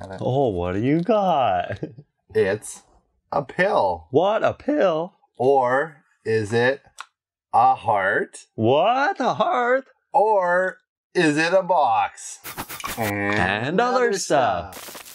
That- Oh, what do you got? It's a pill. What a pill! Or is it a heart? What a heart! Or is it a box? And other stuff. Puzzle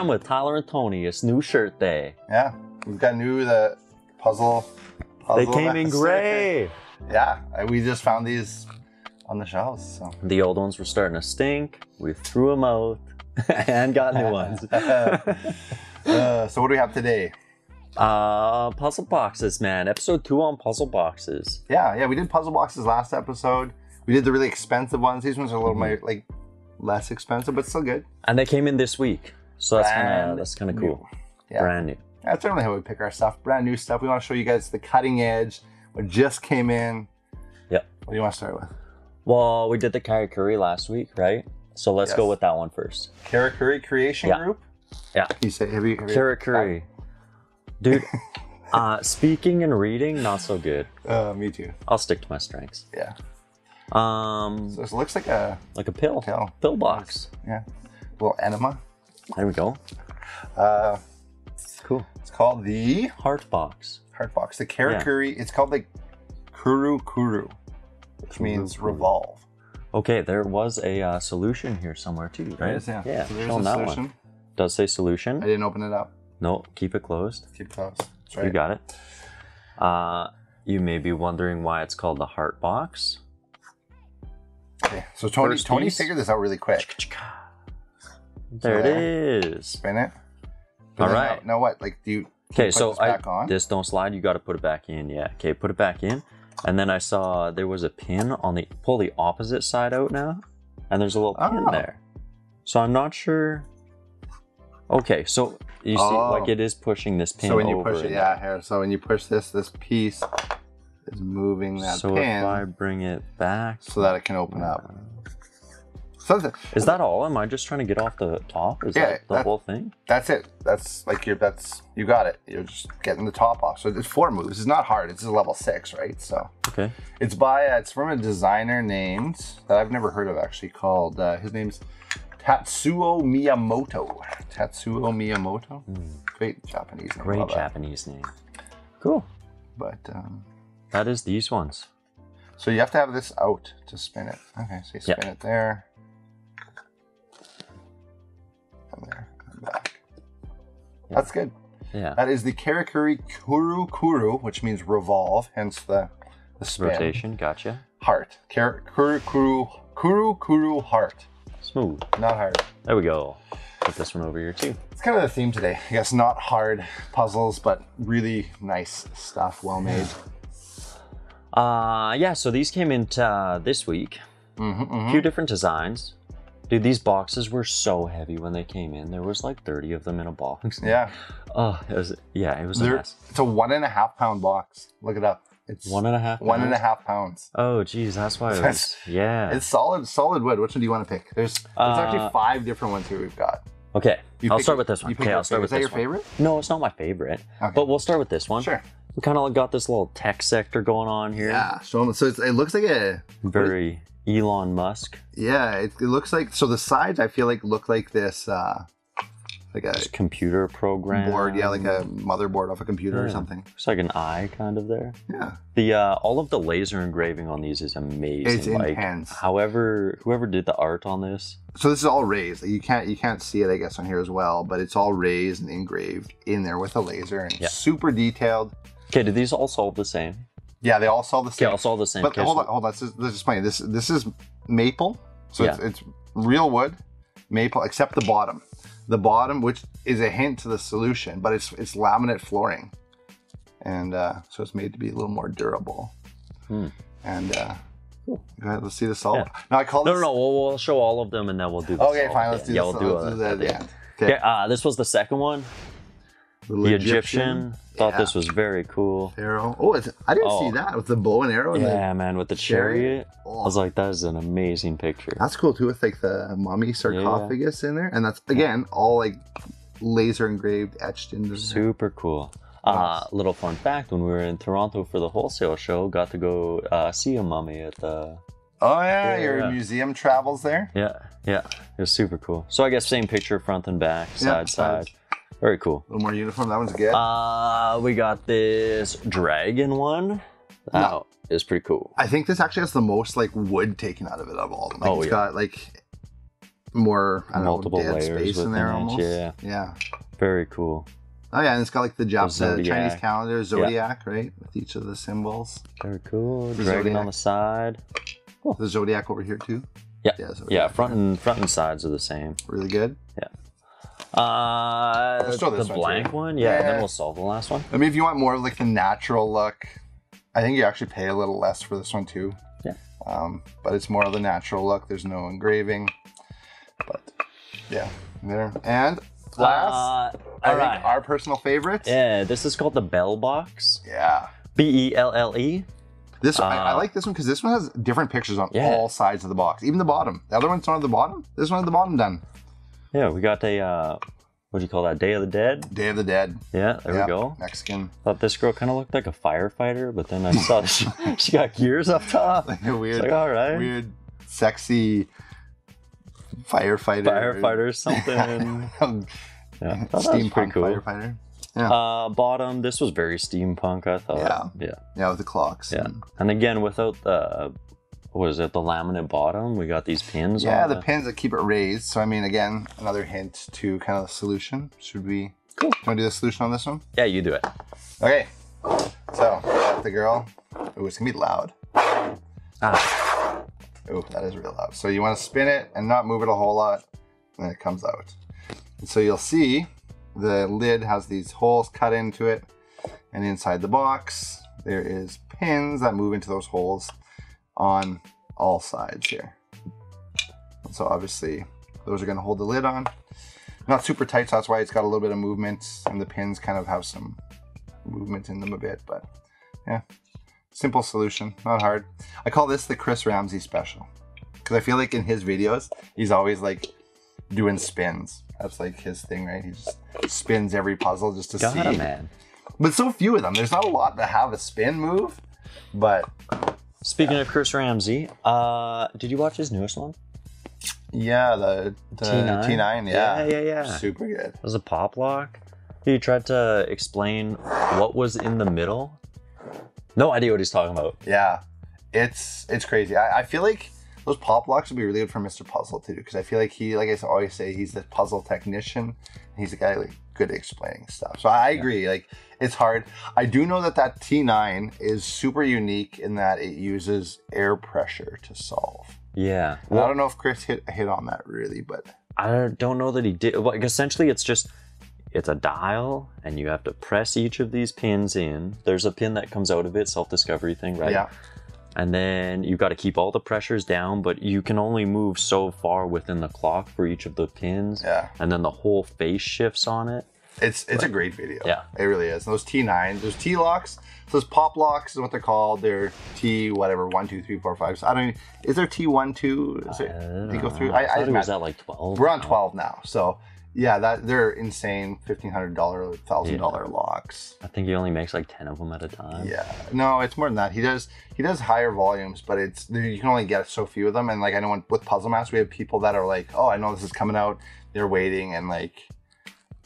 time with Tyler and Tony. It's new shirt day. Yeah, we've got new the puzzle. They puzzle came in gray. Yeah, we just found these on the shelves. So The old ones were starting to stink. We threw them out and got new ones. uh, so what do we have today? uh, puzzle boxes, man. Episode two on puzzle boxes. Yeah, yeah, we did puzzle boxes last episode. We did the really expensive ones. These ones are a little Mm-hmm. more like less expensive, but still good. And they came in this week. So that's kind of that's kind of cool. Yeah. Brand new. That's generally how we pick our stuff. Brand new stuff. We want to show you guys the cutting edge, what just came in. Yep. What do you want to start with? Well, we did the Karakuri last week, right? So let's go with that one first. Karakuri Creation Yeah. Group. Yeah. You say have you, have Karakuri. Dude, uh, speaking and reading, not so good. Uh, me too. I'll stick to my strengths. Yeah. Um, So it looks like a like a pill. pill. Pill box. Yeah. little enema. There we go. Uh, Cool. it's called the Heart box. heart box. The Karakuri. It's called the Kuru Kuru, which means Kuru. revolve. Okay, there was a uh, solution here somewhere too, right? Is, yeah. Yeah, So there's a solution. one. Does say solution. I didn't open it up. No, keep it closed. Keep close. That's right. You got it. Uh, you may be wondering why it's called the heart box. Okay. So Tony, Tony figured this out really quick. There there. it is. Spin it. But All right. Now, now what? Like, do you? Okay, so this I on? this don't slide. You got to put it back in. Yeah. Okay, put it back in. And then I saw there was a pin on the pull the opposite side out now, and there's a little pin Oh. there. So I'm not sure. Okay, so you see, Oh. like it is pushing this pin So when you push it, yeah, here. So when you push this, this piece is moving that So pin if I bring it back, so that it can open up. So th- is that all? Am I just trying to get off the top? Is Yeah, that the that- whole thing? that's it. That's like you're. That's you got it. You're just getting the top off. So it's four moves. It's not hard. It's a level six, right? So Okay. it's by. Uh, it's from a designer named that I've never heard of actually. Called uh, his name's Tatsuo Miyamoto. Tatsuo Miyamoto. Great Japanese name. Great love that. Japanese name. Cool. But um, That is these ones. so you have to have this out to spin it. Okay, so you spin Yeah. it there. That's good. Yeah. That is the Karakuri Kuru Kuru, which means revolve, hence the, the spin. Rotation. Gotcha. Heart. Kar- Kuru Kuru Kuru Kuru heart. Smooth. Not hard. There we go. Put this one over here too. It's kind of the theme today. I guess not hard puzzles, but really nice stuff, well made. Uh yeah, so these came in uh, this week. Mm-hmm, A few different designs. Dude, these boxes were so heavy when they came in. There was like 30 of them in a box. Yeah. Oh, it was yeah, it was a They're- mess. It's a one and a half pound box. Look it up. It's One and a half. one and a pounds? half. Oh, geez, that's why it was. Yeah. It's solid, solid wood. Which one do you want to pick? There's, there's Uh, actually five different ones here we've got. Okay, You I'll pick start with this one. Okay, I'll start favorite. with Is that your one. favorite? No, it's not my favorite. Okay. But we'll start with this one. Sure. We kind of got this little tech sector going on here. Yeah. So it's, it looks like a Very Elon Musk. yeah. It, it looks like so the sides I feel like look like this uh like a This computer program. board. Yeah, like a motherboard off a computer or something. It's like an eye kind of there. Yeah. The uh, all of the laser engraving on these is amazing. It's like, intense. However, whoever did the art on this, So this is all raised. You can't you can't see it I guess on here as well, but it's all raised and engraved in there with a laser and Yeah. super detailed. okay, did these all solve the same? Yeah, they all saw the same. same. all saw the same. But hold on, hold on. This is, this is funny. This this is maple, so it's, Yeah. it's real wood, maple, except the bottom. the bottom, which is a hint to the solution, but it's it's laminate flooring, and uh, so it's made to be a little more durable. Hmm. And uh, go ahead, let's see the solve. No, I call No, this. no, no. We'll, we'll show all of them and then we'll do. The Okay, fine. Let's do. Yeah, we'll do, it do that at the end. end. Okay, uh, this was the second one. Little The Egyptian. Thought Yeah. this was very cool. arrow. Oh, it's, I didn't Oh. see that with the bow and arrow. And Yeah, man, with the chariot. chariot. I was like, that is an amazing picture. That's cool too, with like the mummy sarcophagus in there, and that's again all like laser engraved, etched into. there. Super cool. Uh, little fun fact: when we were in Toronto for the wholesale show, got to go uh, see a mummy at the. Oh yeah, Yeah, your yeah. museum travels there. Yeah, yeah, it was super cool. So I guess same picture, front and back, Yeah, side side. sides. Very cool. A little more uniform. That one's good. Uh, we got this dragon one. That is pretty cool. I think this actually has the most like wood taken out of it of all of them. Like, Oh, it's yeah. got like more I don't Multiple know, dead layers space in there almost. yeah. Yeah. Very cool. Oh yeah, and it's got like the Jap- the. Chinese calendar, zodiac, right, with each of the symbols. Very cool. The Dragon Zodiac. on the side. Cool. The zodiac over here too. Yeah. Yeah. Zodiac. Yeah, front and front and sides are the same. Really good. Uh, Let's the this one, blank too. one. Yeah, and Yeah. then we'll solve the last one. I mean, if you want more of like the natural look, I think you actually pay a little less for this one too. Yeah. Um, but it's more of the natural look. There's no engraving. But yeah, there. And last, Uh, I all right. think our personal favorite. Yeah, this is called the Belle Box. Yeah. B E L L E. This one, I, I Uh, like this one because this one has different pictures on Yeah. all sides of the box, even the bottom. The other one's not at the bottom. This one at the bottom done. Yeah, we got a uh, what do you call that? Day of the Dead. Day of the Dead. Yeah, there Yeah, we go. Mexican. Thought this girl kind of looked like a firefighter, but then I saw she, she got gears up top. Like a weird, like, all right, weird, sexy firefighter. firefighter or something. Yeah, that was pretty Steampunk cool. firefighter. Uh, bottom, this was very steampunk. I thought. Yeah. yeah, Yeah, with the clocks. yeah. and- And again, without the what is it? The laminate bottom. We got these pins. Yeah, the pins that keep it raised. So I mean, again, another hint to kind of the solution. Should we? Cool. Want to do the solution on this one? Yeah, you do it. Okay. So got the girl. Ooh, it's gonna be loud. Ah, Ooh, that is real loud. So you want to spin it and not move it a whole lot, and then it comes out. And so you'll see the lid has these holes cut into it, and inside the box there is pins that move into those holes on all sides here. And so obviously those are going to hold the lid on. Not super tight, so that's why it's got a little bit of movement, and the pins kind of have some movement in them a bit. But yeah, simple solution, not hard. I call this the Chris Ramsay special because I feel like in his videos he's always like doing spins. That's like his thing, right? He just spins every puzzle just to got see. it, man. But so few of them. There's not a lot that have a spin move. But Speaking of Chris Ramsay, uh, did you watch his newest one? yeah, the, the T9? T9, yeah. Yeah, yeah, yeah. Super good. It was a pop lock. He tried to explain what was in the middle. No idea what he's talking about. Yeah, it's it's crazy. I, I feel like those pop locks would be really good for Mr. Puzzle too, because I feel like he, like I always say, he's the puzzle technician. He's the guy like good explaining stuff. So I agree. Like it's hard. I do know that that T9 is super unique in that it uses air pressure to solve. Yeah. And I don't know if Chris hit hit on that really, but I don't know that he did. Like, essentially, it's just it's a dial, and you have to press each of these pins in. There's a pin that comes out of it, self-discovery thing, right? yeah, And then you've got to keep all the pressures down, but you can only move so far within the clock for each of the pins. yeah. And then the whole face shifts on it. It's it's a great video. Yeah. it really is. And those T9s, those T locks, those pop locks is what they're called. They're T whatever one two three four five. So I don't. Even, is there T one two? Is it? They go through. I, I, thought it was at like twelve. we're on twelve now. So yeah, that they're insane. Fifteen hundred dollar, thousand dollar locks. I think he only makes like ten of them at a time. Yeah, no, it's more than that. He does he does higher volumes, but it's you can only get so few of them. And like I know when, with Puzzle Master, we have people that are like, oh, I know this is coming out. They're waiting, and like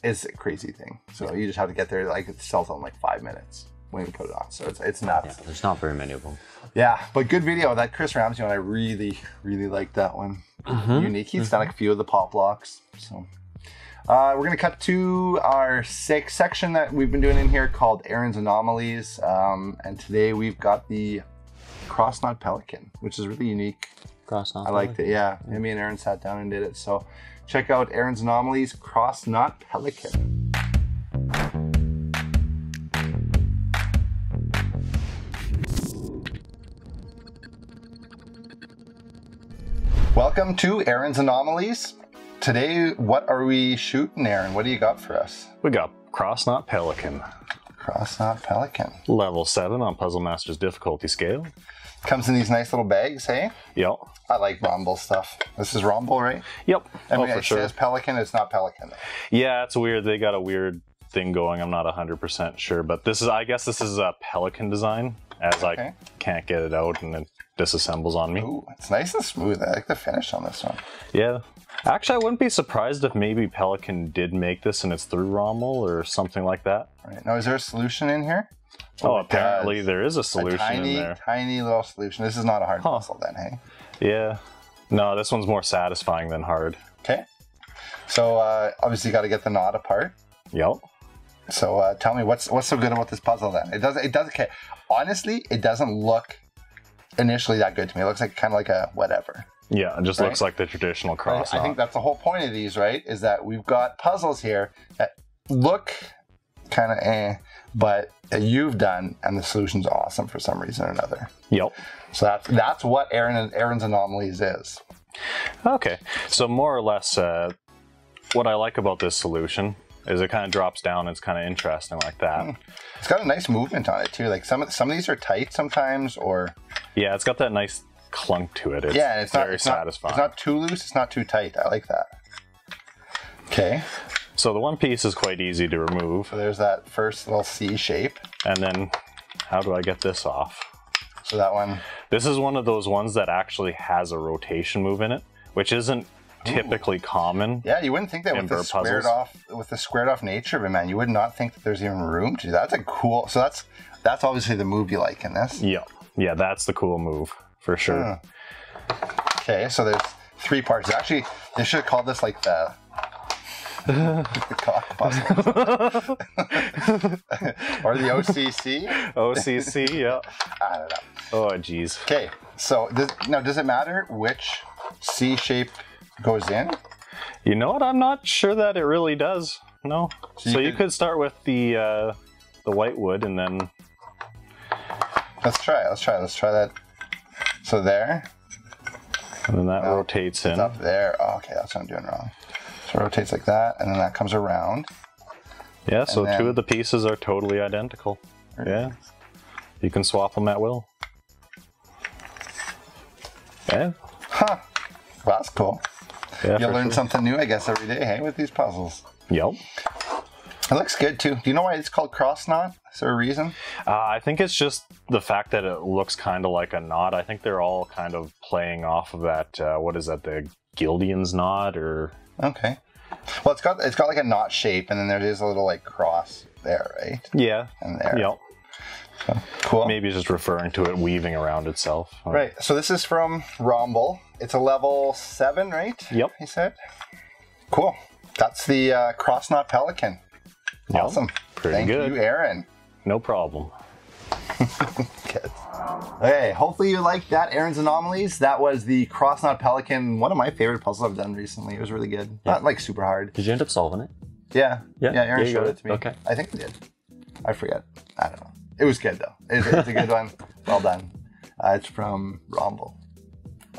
it's a crazy thing. So you just have to get there. Like it sells out in like five minutes when you put it on. So it's it's Yeah, nuts. there's not very many of them. Yeah, but good video. That Chris Ramsay one, I really really like that one. Mm-hmm. Unique. He's done like a few of the pop locks. So. Uh, we're gonna cut to our sixth section that we've been doing in here called Aaron's Anomalies, um, and today we've got the cross knot Pelikan, which is really unique. Cross knot. I liked it. Yeah, me and Aaron sat down and did it. So check out Aaron's Anomalies Cross Knot Pelikan. Welcome to Aaron's Anomalies. Today, what are we shooting, Aaron? What do you got for us? We got Cross Knot Pelikan, Cross Knot Pelikan. level 7 on Puzzle Master's difficulty scale. Comes in these nice little bags, hey? Yep. I like Rombol stuff. This is Rombol, right? Yep. I oh, mean, for it sure. says Pelikan, it's not Pelican. Yeah, it's weird. They got a weird thing going. I'm not 100% sure, but this is, I guess this is a Pelikan design as Okay. I can't get it out and it disassembles on me. Ooh, it's nice and smooth. I like the finish on this one. Yeah. Actually, I wouldn't be surprised if maybe Pelikan did make this and it's through Rombol or something like that. Right now, is there a solution in here? Oh, it apparently does. there is a A solution tiny, in there. tiny little solution. This is not a hard Huh. puzzle, then, hey? Yeah. No, this one's more satisfying than hard. Okay. So uh, obviously, you got to get the knot apart. Yep. So uh, tell me what's what's so good about this puzzle then? It doesn't. It doesn't. Okay. Honestly, it doesn't look initially that good to me. It looks like kind of like a whatever. Yeah, it just Right. looks like the traditional I, cross I think that's the whole point of these, right? Is that we've got puzzles here that look kind of eh, but you've done, and the solution's awesome for some reason or another. Yep. So that's that's what Aaron Aaron's anomalies is. Okay, so more or less, uh, what I like about this solution is it kind of drops down. It's kind of interesting like that. It's got a nice movement on it too. Like some of some of these are tight sometimes, or Yeah, it's got that nice clunk to it. It's yeah, it's very not it's not, satisfying. it's not too loose. It's not too tight. I like that. Okay, So the one piece is quite easy to remove, so there's that first little C shape. and then how do I get this off? So that one, This is one of those ones that actually has a rotation move in it, which isn't typically common. yeah, you wouldn't think that with the squared puzzles. off with the squared off nature of it, man. You would not think that there's even room to do that. That's a cool. So that's that's obviously the move you like in this. Yeah, yeah, that's the cool move for sure. Okay, so there's three parts. Actually, they should have called this like the the cock or the OCC. OCC, yeah. I don't know. Oh, jeez. Okay, so does, now does it matter which C shape goes in? You know what? I'm not sure that it really does. No. So So, you you, could- could... start with the uh, the white wood and then Let's try. it. Let's try. it. Let's try that. So there, and then that rotates in. up there. Oh, okay, that's what I'm doing wrong. So it rotates like that, and then that comes around. Yeah. So then- two of the pieces are totally identical. Yeah. You can swap them at will. Yeah. Huh. Well, that's cool. Yeah. You learn sure. something new, I guess, every day, hey, with these puzzles. Yep. It looks good too. Do you know why it's called cross knot? Is there a reason? Uh, I think it's just the fact that it looks kind of like a knot. I think they're all kind of playing off of that. Uh, what is that? The Gordian's knot, or Okay. Well, it's got it's got like a knot shape, and then there is a little like cross there, right? yeah, And there. yep. Cool. Maybe just referring to it weaving around itself. Right. So this is from Rombol. It's a level seven, right? Yep. He said. Cool. That's the uh, cross knot Pelikan. Yep. Awesome. Pretty Thank good. you, Aaron. No problem. Good. Okay, hopefully you liked that, Aaron's Anomalies. That was the Cross Knot Pelikan, one of my favorite puzzles I've done recently. It was really good. Not like super hard. Did you end up solving it? Yeah. Yeah, Yeah, Aaron yeah, showed it it. to me. Okay. I think we did. I forget. I don't know. It was good though. It's, it's a good one. Well done. Uh, it's from Rombol.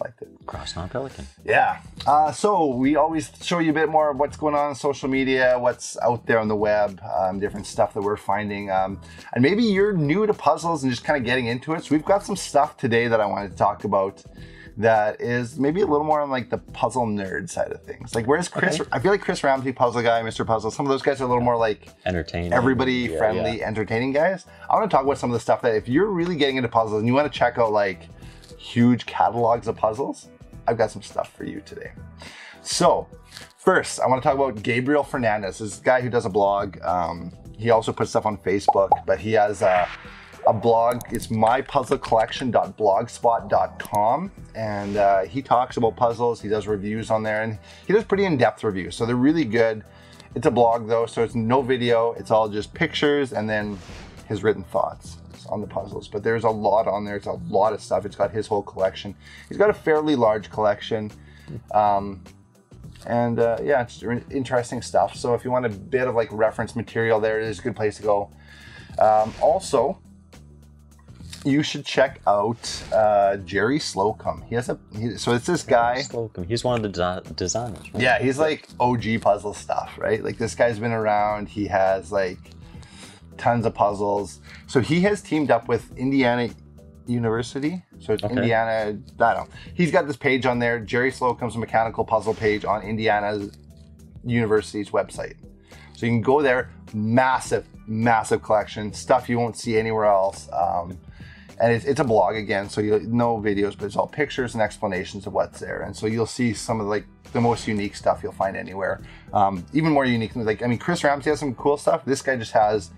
Liked it. Cross Knot Pelikan. Yeah. Uh, so we always show you a bit more of what's going on on social media, what's out there on the web, um, different stuff that we're finding. Um, and maybe you're new to puzzles and just kind of getting into it. So we've got some stuff today that I wanted to talk about that is maybe a little more on like the puzzle nerd side of things. Like where's Chris? Okay. I feel like Chris Ramsay, Puzzle Guy, Mr. Puzzle, some of those guys are a little more like Entertaining. everybody Yeah, friendly, yeah. entertaining guys. I want to talk about some of the stuff that if you're really getting into puzzles and you want to check out like huge catalogs of puzzles, I've got some stuff for you today. So, first, I want to talk about Gabriel Fernandes. This guy who does a blog. Um, he also puts stuff on Facebook, but he has a, a blog. It's mypuzzlecollection.blogspot.com, and uh, he talks about puzzles. He does reviews on there, and he does pretty in-depth reviews. So they're really good. It's a blog though, so it's no video. It's all just pictures and then his written thoughts on the puzzles. But there's a lot on there. It's a lot of stuff. It's got his whole collection. He's got a fairly large collection. Um, And uh, yeah, it's interesting stuff. So if you want a bit of like reference material, there it is a good place to go. Um, also, you should check out uh, Jerry Slocum. He has a he, so it's this guy. Slocum. He's one of the desi- designers. right? Yeah, he's like OG puzzle stuff, right? Like this guy's been around. He has like tons of puzzles. So he has teamed up with Indiana University. So it's Okay. Indiana. I don't know. He's got this page on there. Jerry Slocum's mechanical puzzle page on Indiana University's website. So you can go there. Massive, massive collection stuff you won't see anywhere else. Um, and it's, it's a blog again, so you no videos, but it's all pictures and explanations of what's there. And so you'll see some of like the most unique stuff you'll find anywhere. Um, even more unique like I mean, Chris Ramsay has some cool stuff. This guy just has.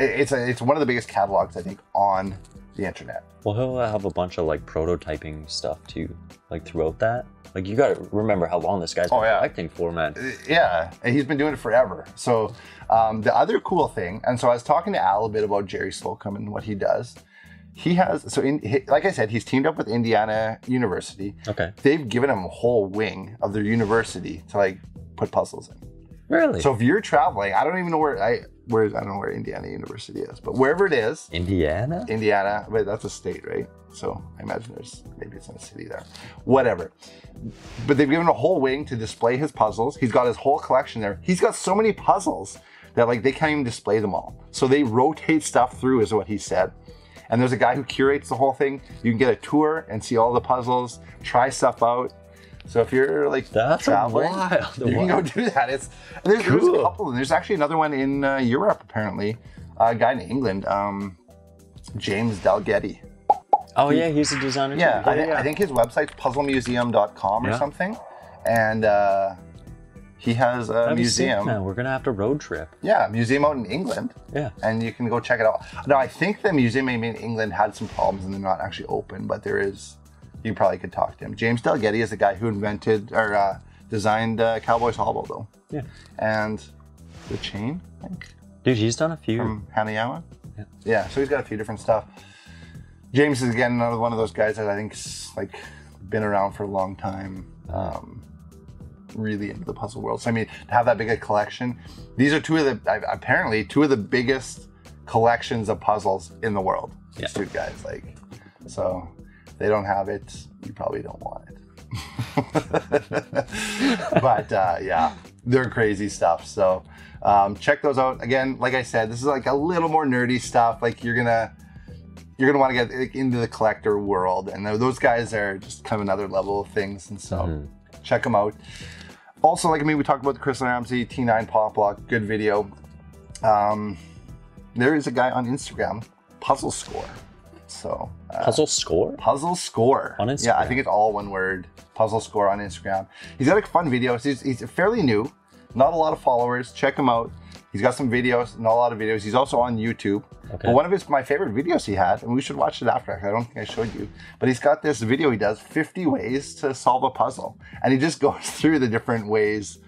It- It's a, it's one of the biggest catalogs I think on the internet. Well, he'll have a bunch of like prototyping stuff too, like throughout that. Like you got to remember how long this guy's been Oh, yeah. collecting for, man. Yeah, and he's been doing it forever. So um, the other cool thing, and so I was talking to Al a bit about Jerry Slocum and what he does. He has so in like I said, he's teamed up with Indiana University. Okay. They've given him a whole wing of their university to like put puzzles in. Really? So if you're traveling, I don't even know where I where I don't know where Indiana University is, but wherever it is, Indiana? Indiana, but that's a state, right? So I imagine there's maybe it's in a city there. Whatever. But they've given a whole wing to display his puzzles. He's got his whole collection there. He's got so many puzzles that like they can't even display them all. So they rotate stuff through, is what he said. And there's a guy who curates the whole thing. You can get a tour and see all the puzzles, try stuff out. So if you're like That's traveling, wild. you can go do that. It's and there's, there's a couple. of them. There's actually another one in uh, Europe apparently. a guy in England, um, James Dalgety. Oh yeah, he's a designer. too. Yeah, I, thi- I think his website's puzzlemuseum.com or Yeah. something, and uh, he has a That'd sick, museum. man. We're gonna have to road trip. Yeah, museum out in England, Yeah. and you can go check it out. Now, I think the museum in England had some problems and they're not actually open, but there is. You probably could talk to him. James Dalgety is the guy who invented or uh, designed uh, Cowboys Hollow, though, Yeah. and the chain, I think. Dude, he's done a few. from Hanayama. Yeah. Yeah, so he's got a few different stuff. James is again another one of those guys that I think's like been around for a long time. Um, really into the puzzle world. So I mean, to have that big a collection, these are two of the apparently two of the biggest collections of puzzles in the world. Yeah. These two guys, like, so they don't have it, you probably don't want it. but uh, yeah, they're crazy stuff. So um, check those out. Again, like I said, this is like a little more nerdy stuff. Like you're gonna you're gonna want to get into the collector world, and those guys are just kind of another level of things. And so Mhm. check them out. Also, like I mean, we talked about the Chris Ramsay T9 Pop Lock, good video. Um, there is a guy on Instagram, Puzzle Score. So uh, Puzzle score? Puzzle Score. On Instagram. Yeah, I think it's all one word. Puzzle Score on Instagram. He's got like fun videos. He's, he's fairly new, not a lot of followers. Check him out. He's got some videos, not a lot of videos. He's also on YouTube. Okay. But one of his my favorite videos he had, and we should watch it after. I don't think I showed you, but he's got this video he does 50 ways to solve a puzzle, and he just goes through the different ways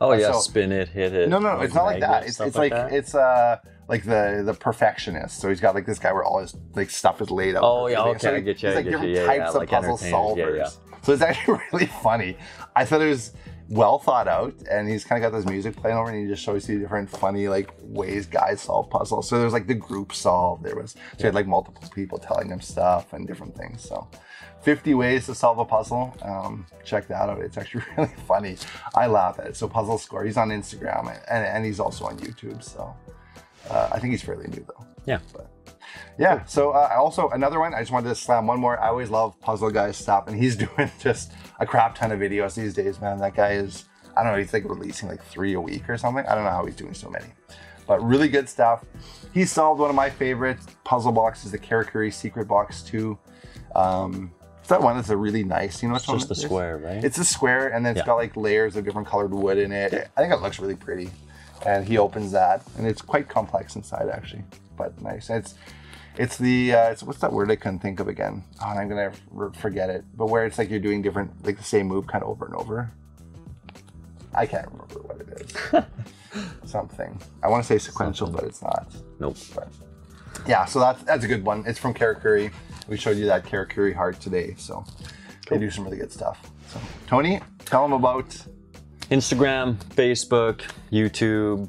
Oh yeah, so- spin it, hit it. no, no, no, it's not like that. It's, it's like, that? it's uh like the the perfectionist. So he's got like this guy where all his like stuff is laid out. Oh, yeah, okay, I he- get you, I like get different you, yeah, types yeah, of like puzzle solvers. yeah. So it's actually really funny. I thought it was well thought out, and he's kind of got this music playing over, and he just shows you different funny like ways guys solve puzzles. So there's like the group solve. There was so you had like multiple people telling him stuff and different things. So. 50 ways to solve a puzzle. Um, check that out. It's actually really funny. I laugh at it. So Puzzle Score. He's on Instagram and, and he's also on YouTube. So uh, I think he's fairly new though. Yeah. But yeah. So uh, also another one. I just wanted to slam one more. I always love Puzzle Guys stuff, and he's doing just a crap ton of videos these days, man. That guy is. I don't know. He's like releasing like three a week or something. I don't know how he's doing so many. But really good stuff. He solved one of my favorite puzzle boxes, the Karakuri Secret Box 2. Um, it's that one that's a really nice, you know, It's just the square, right? It's a square, and then it's Yeah. got like layers of different colored wood in it. I think it looks really pretty. And he opens that, and it's quite complex inside actually, but nice. It's it's the uh, it's what's that word I couldn't think of again? Oh, and I'm gonna forget it. But where it's like you're doing different like the same move kind of over and over. I can't remember what it is. Something. I want to say sequential, but it's not. nope. But yeah, so that's that's a good one. It's from Karakuri. We showed you that Karakuri heart today, so they do some really good stuff. So Tony, tell them about Instagram, Facebook, YouTube.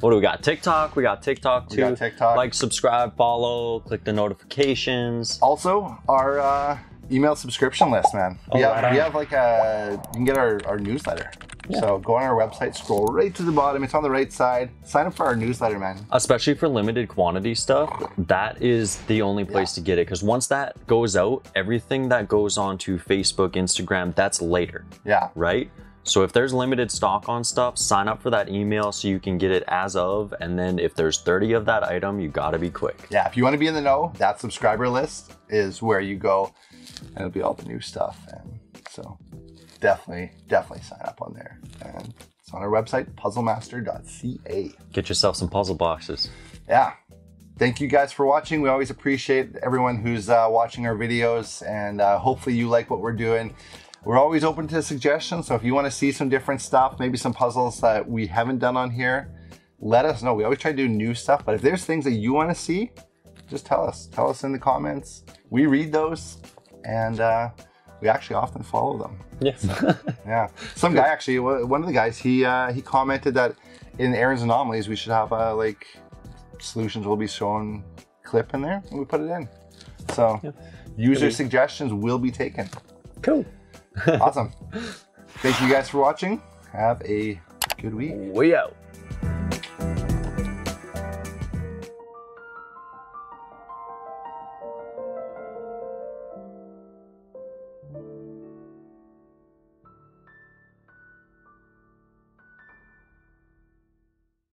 What do we got? TikTok. We got TikTok too. got TikTok. Like, subscribe, follow, click the notifications. Also, our uh, email subscription list, man. We Oh, have right we have like a you can get our, our newsletter. Yeah. So go on our website, scroll right to the bottom. It's on the right side. Sign up for our newsletter, man. especially for limited quantity stuff, that is the only place to get it. Because once that goes out, everything that goes onto Facebook, Instagram, that's later, Yeah. right? So if there's limited stock on stuff, sign up for that email so you can get it as of. And then if there's 30 of that item, you gotta be quick. Yeah. If you want to be in the know, that subscriber list is where you go, and it'll be all the new stuff. And so definitely, definitely sign up on there. And it's on our website, puzzlemaster.ca. Get yourself some puzzle boxes. yeah thank you guys for watching we always appreciate everyone who's uh, watching our videos and uh, hopefully you like what we're doing we're always open to suggestions so if you want to see some different stuff maybe some puzzles that we haven't done on here let us know we always try to do new stuff but if there's things that you want to see just tell us tell us in the comments we read those and uh, we actually often follow them Yeah. yeah. Some guy actually, one of the guys, he uh, he commented that in Aaron's anomalies we should have a like solutions will be shown clip in there, and we put it in. So user Maybe. suggestions will be taken. cool. Awesome. Thank you guys for watching. Have a good week. We out.